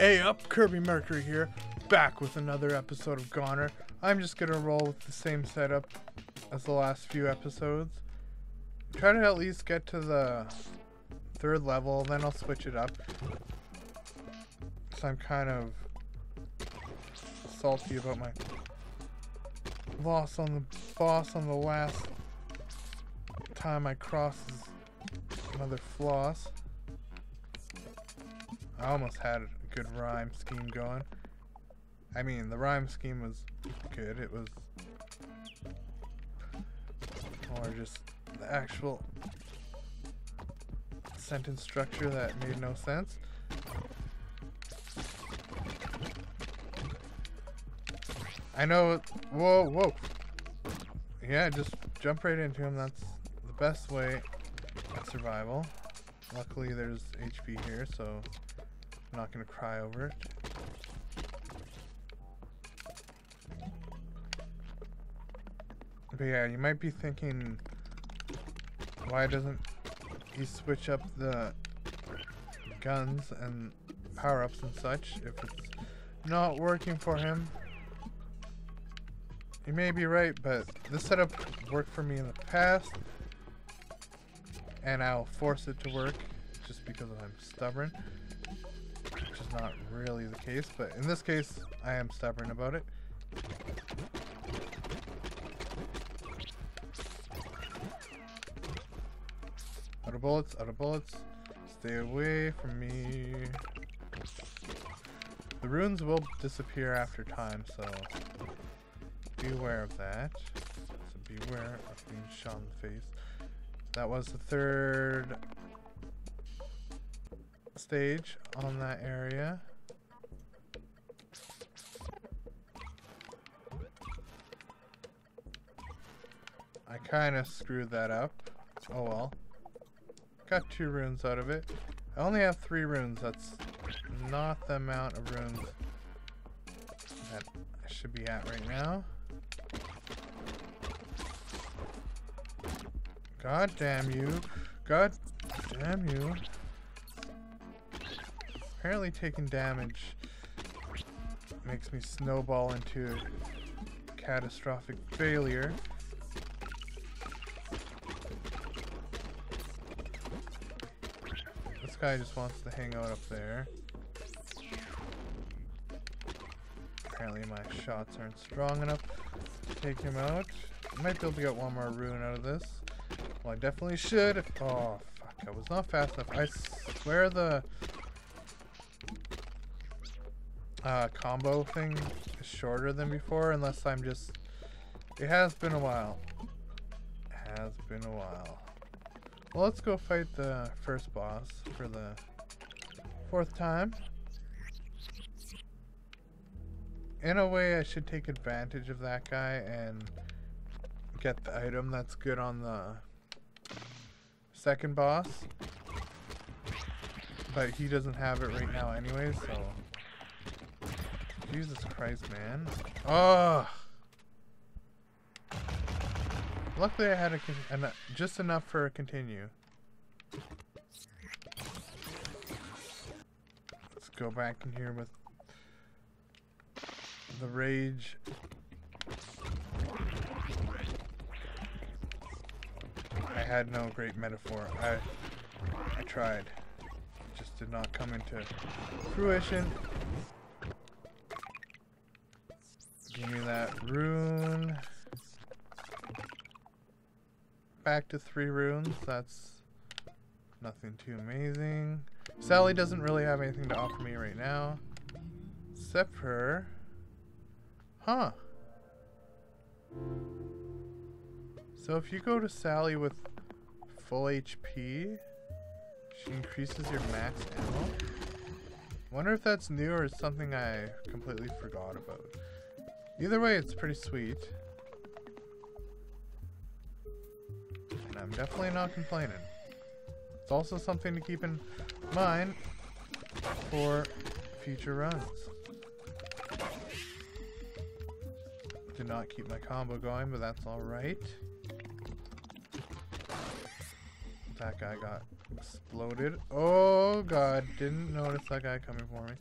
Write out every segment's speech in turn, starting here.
Hey up, Kirby Mercury here, back with another episode of GoNNER. I'm just gonna roll with the same setup as the last few episodes. Try to at least get to the third level, then I'll switch it up. So I'm kind of salty about my loss on the boss on the last time I crossed another floss. I almost had a good rhyme scheme going. I mean, the rhyme scheme was good. It was more just the actual sentence structure that made no sense. I know. Whoa, whoa. Yeah, just jump right into him. That's the best way at survival. Luckily, there's HP here, so I'm not gonna cry over it. But yeah, you might be thinking, why doesn't he switch up the guns and power-ups and such if it's not working for him? You may be right, but this setup worked for me in the past, and I'll force it to work just because I'm stubborn is not really the case, but in this case, I am stubborn about it. Out of bullets, out of bullets. Stay away from me. The runes will disappear after time, so be aware of that. So beware of being shot in the face. That was the third stage on that area. I kind of screwed that up. Oh well. Got two runes out of it. I only have three runes. That's not the amount of runes that I should be at right now. God damn you. God damn you. Apparently taking damage makes me snowball into a catastrophic failure. This guy just wants to hang out up there. Apparently my shots aren't strong enough to take him out. I might be able to get one more rune out of this. Well, I definitely should. Oh, fuck. I was not fast enough. I swear the uh, combo thing is shorter than before, unless I'm just... It has been a while. It has been a while. Well, let's go fight the first boss for the fourth time. In a way, I should take advantage of that guy and get the item that's good on the second boss. But he doesn't have it right now anyway, so... Jesus Christ, man. Oh! Luckily I had a just enough for a continue. Let's go back in here with the rage. I had no great metaphor. I I tried. It just did not come into fruition. Give me that rune. Back to three runes. That's nothing too amazing. Sally doesn't really have anything to offer me right now. Except for... Huh. So if you go to Sally with full HP, she increases your max ammo. Wonder if that's new or something I completely forgot about. Either way, it's pretty sweet. And I'm definitely not complaining. It's also something to keep in mind for future runs. Did not keep my combo going, but that's alright. That guy got exploded. Oh god, didn't notice that guy coming for me.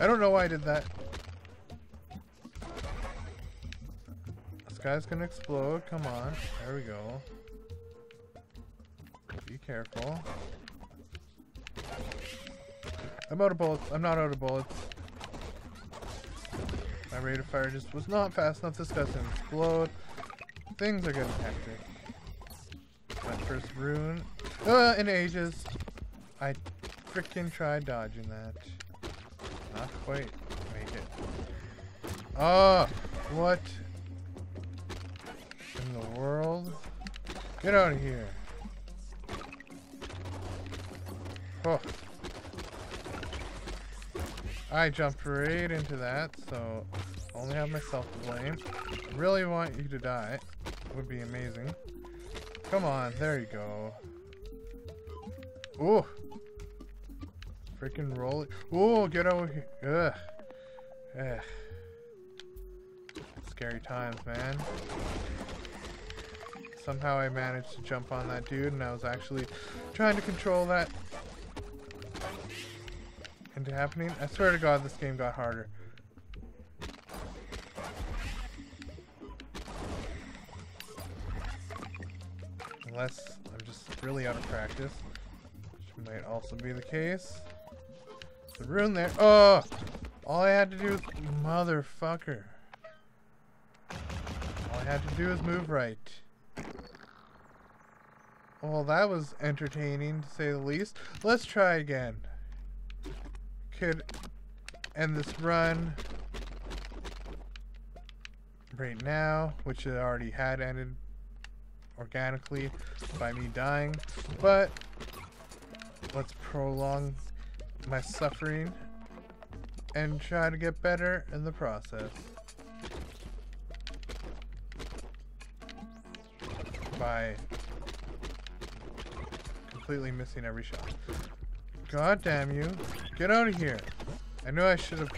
I don't know why I did that. Guy's gonna explode. Come on. There we go. Be careful. I'm out of bullets. I'm not out of bullets. My rate of fire just was not fast enough. This guy's gonna explode. Things are getting hectic. My first rune. Uh, in ages. I freaking tried dodging that. Not quite make it. Oh, what Get out of here. Oh. I jumped right into that, so only have myself to blame. Really want you to die. It Would be amazing. Come on, there you go. Ooh. Freaking roll it. Ooh, get over here. Ugh. Ugh. Scary times, man. Somehow I managed to jump on that dude and I was actually trying to control that into happening. I swear to god this game got harder. Unless I'm just really out of practice. Which might also be the case. The rune there. Oh! All I had to do was... Motherfucker. All I had to do was move right. Well, that was entertaining, to say the least. Let's try again. Could end this run right now, which it already had ended organically by me dying, but let's prolong my suffering and try to get better in the process. By completely missing every shot. God damn you. Get out of here. I knew I should have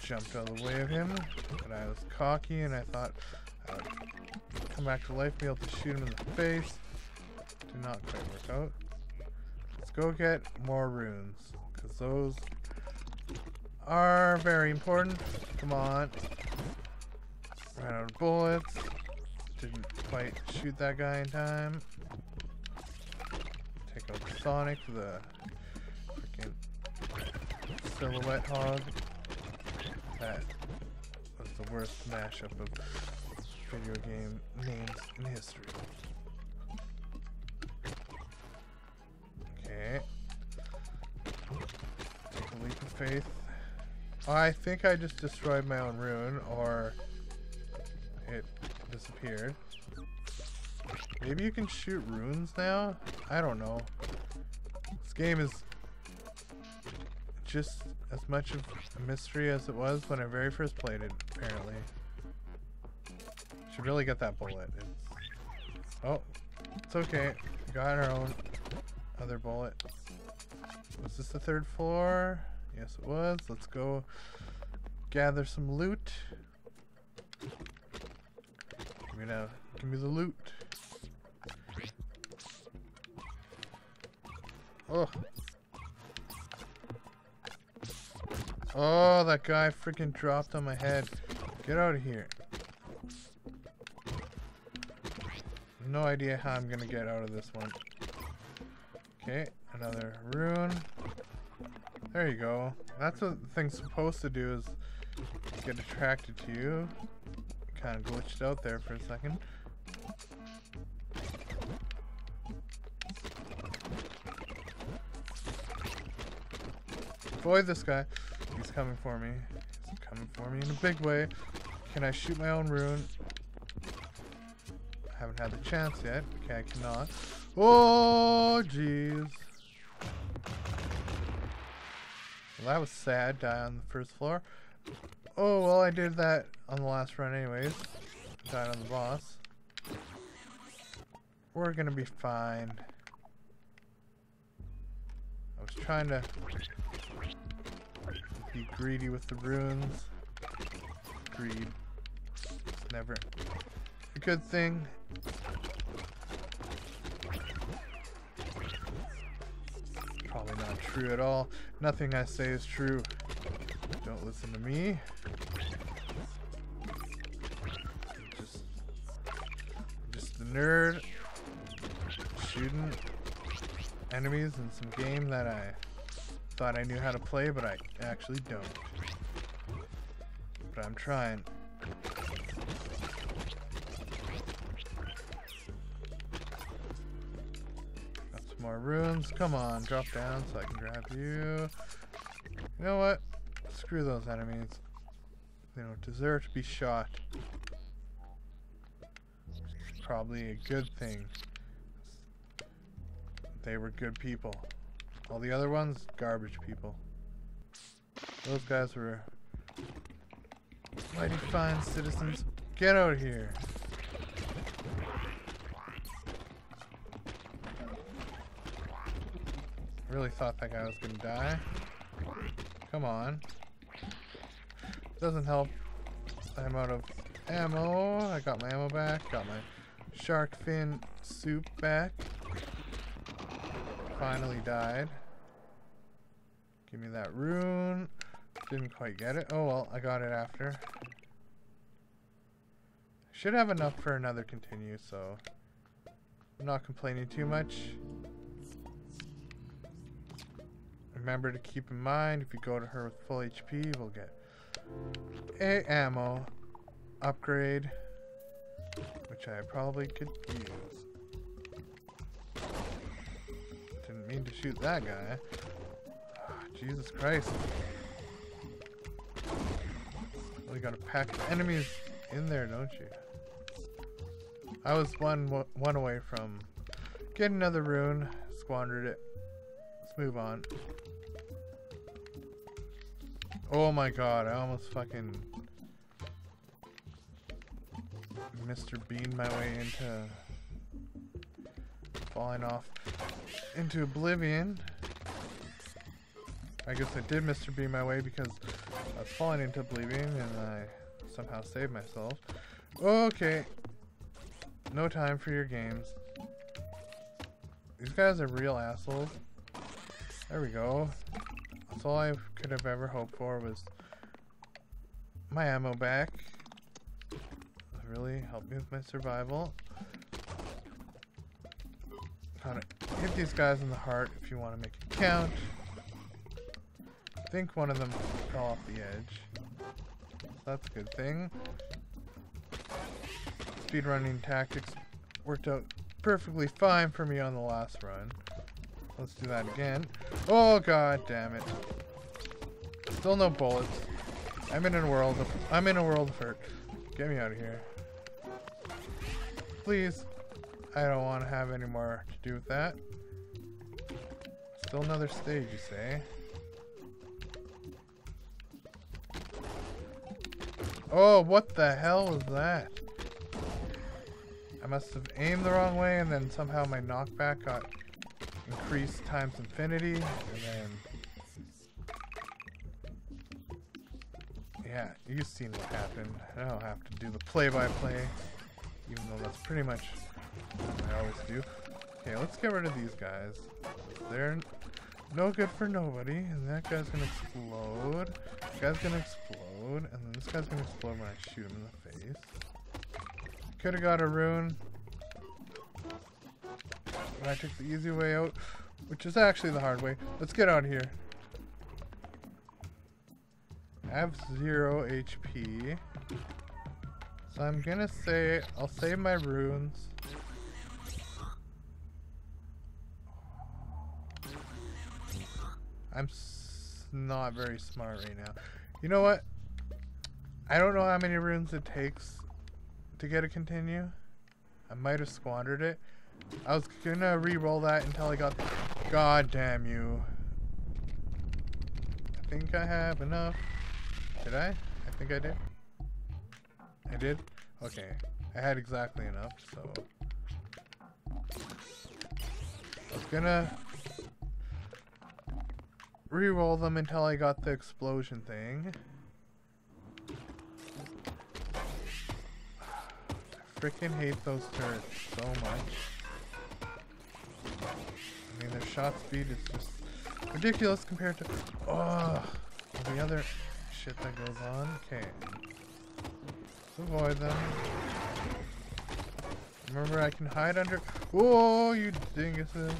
jumped out of the way of him, but I was cocky and I thought I would come back to life, be able to shoot him in the face. Did not quite work out. Let's go get more runes, because those are very important. Come on. Ran out of bullets. Didn't quite shoot that guy in time. Out the Sonic, the freaking silhouette hog. That was the worst mashup of video game names in history. Okay. Take a leap of faith. I think I just destroyed my own rune, or it disappeared. Maybe you can shoot runes now? I don't know. This game is just as much of a mystery as it was when I very first played it, apparently. Should really get that bullet. It's... Oh, it's okay. Got our own other bullet. Was this the third floor? Yes, it was. Let's go gather some loot. Me now. Give me the loot. Oh. Oh, that guy freaking dropped on my head. Get out of here. No idea how I'm gonna get out of this one. Okay, another rune. There you go. That's what the thing's supposed to do is get attracted to you. Kind of glitched out there for a second. Avoid this guy. He's coming for me. He's coming for me in a big way. Can I shoot my own rune? I haven't had the chance yet. Okay, I cannot. Oh, jeez. Well, that was sad. Die on the first floor. Oh, well, I did that on the last run anyways. Died on the boss. We're gonna be fine. I was trying to be greedy with the runes. Greed. It's never a good thing. Probably not true at all. Nothing I say is true. Don't listen to me. Just, just a nerd enemies in some game that I thought I knew how to play, but I actually don't. But I'm trying. Got some more runes. Come on, drop down so I can grab you. You know what? Screw those enemies. They don't deserve to be shot. Probably a good thing. They were good people. All the other ones, garbage people. Those guys were mighty fine citizens. Get out of here. Really thought that guy was gonna die. Come on. Doesn't help. I'm out of ammo. I got my ammo back. Got my shark fin soup back. Finally died. Give me that rune. Didn't quite get it. Oh well, I got it after. Should have enough for another continue, so I'm not complaining too much. Remember to keep in mind, if you go to her with full HP, we'll get a ammo upgrade, which I probably could use. Didn't to shoot that guy. Oh, Jesus Christ. We gotta pack the enemies in there, don't you? I was one one away from getting another rune, squandered it. Let's move on. Oh my god, I almost fucking Mr. Bean my way into falling off into oblivion. I guess I did Mr. B my way because I was falling into oblivion and I somehow saved myself. Okay. No time for your games. These guys are real assholes. There we go. That's all I could have ever hoped for was my ammo back. Really helped me with my survival. Hit these guys in the heart if you want to make it count. I think one of them fell off the edge. So that's a good thing. Speedrunning tactics worked out perfectly fine for me on the last run. Let's do that again. Oh god damn it. Still no bullets. I'm in a world of I'm in a world of hurt. Get me out of here. Please. I don't want to have any more to do with that. Still another stage, you say? Oh, what the hell was that? I must have aimed the wrong way and then somehow my knockback got increased times infinity and then yeah you've seen what happened I don't have to do the play-by-play -play, even though that's pretty much I always do okay let's get rid of these guys they're no good for nobody and that guy's gonna explode that guy's gonna explode and then this guy's gonna explode when I shoot him in the face could have got a rune I took the easy way out, which is actually the hard way. Let's get out of here. I have zero HP. So I'm gonna say, I'll save my runes. I'm not very smart right now. You know what? I don't know how many runes it takes to get a continue. I might have squandered it. I was gonna re-roll that until I got... God damn you. I think I have enough. Did I? I think I did. I did? Okay. I had exactly enough, so... I was gonna re-roll them until I got the explosion thing. I freaking hate those turrets so much. I mean, their shot speed is just ridiculous compared to oh the other shit that goes on. Okay. Let's avoid them. Remember I can hide under Oh you dinguses.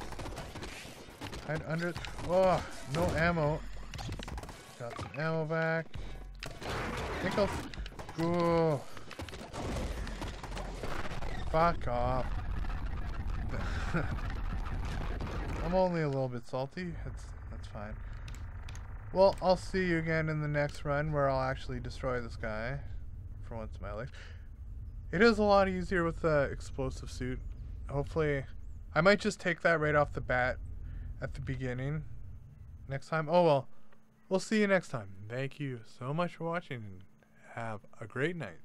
Under Oh no ammo. Got some ammo back. I think I'll Oh Fuck off. I'm only a little bit salty. That's that's fine. Well, I'll see you again in the next run where I'll actually destroy this guy for once in my life. It is a lot easier with the explosive suit. Hopefully, I might just take that right off the bat at the beginning next time. Oh well, we'll see you next time. Thank you so much for watching and have a great night.